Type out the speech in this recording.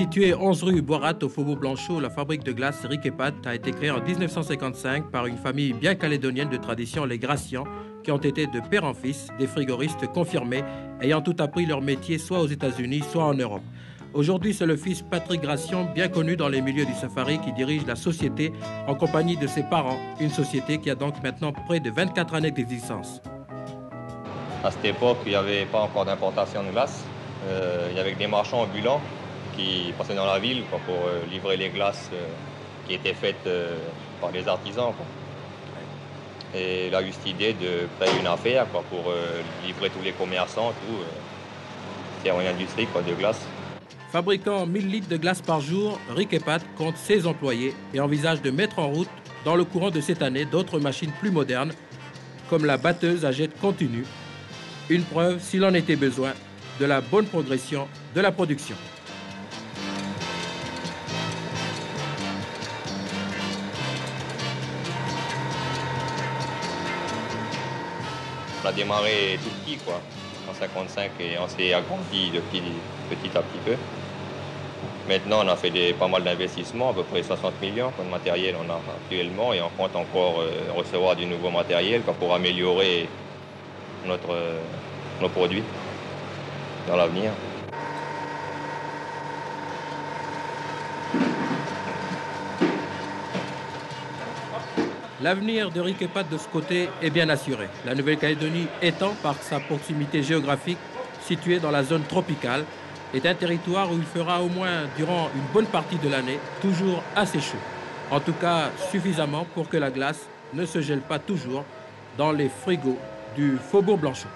Située 11 rue Boirat au Faubourg Blanchot, la fabrique de glace Rick et Pat a été créée en 1955 par une famille bien calédonienne de tradition, les Gracians, qui ont été de père en fils des frigoristes confirmés, ayant tout appris leur métier soit aux États-Unis, soit en Europe. Aujourd'hui, c'est le fils Patrick Gracian, bien connu dans les milieux du safari, qui dirige la société en compagnie de ses parents, une société qui a donc maintenant près de 24 années d'existence. À cette époque, il n'y avait pas encore d'importation de glace. Euh, il y avait des marchands ambulants qui passaient dans la ville pour euh, livrer les glaces euh, qui étaient faites par les artisans. Et il a eu cette idée de créer une affaire pour livrer tous les commerçants, tout. c'est une industrie de glace. Fabriquant 1000 litres de glace par jour, Rick et Pat compte ses employés et envisage de mettre en route, dans le courant de cette année, d'autres machines plus modernes, comme la batteuse à jet continu. Une preuve, s'il en était besoin, de la bonne progression de la production. On a démarré tout petit, quoi, en 55, et on s'est agrandi depuis petit à petit peu. Maintenant, on a fait des, pas mal d'investissements, à peu près 60 millions de matériel on a actuellement et on compte encore euh, recevoir du nouveau matériel pour améliorer notre, euh, nos produits dans l'avenir. L'avenir de Riquepat de ce côté est bien assuré. La Nouvelle-Calédonie étant, par sa proximité géographique, située dans la zone tropicale, est un territoire où il fera au moins durant une bonne partie de l'année toujours assez chaud. En tout cas, suffisamment pour que la glace ne se gèle pas toujours dans les frigos du Faubourg Blanchot.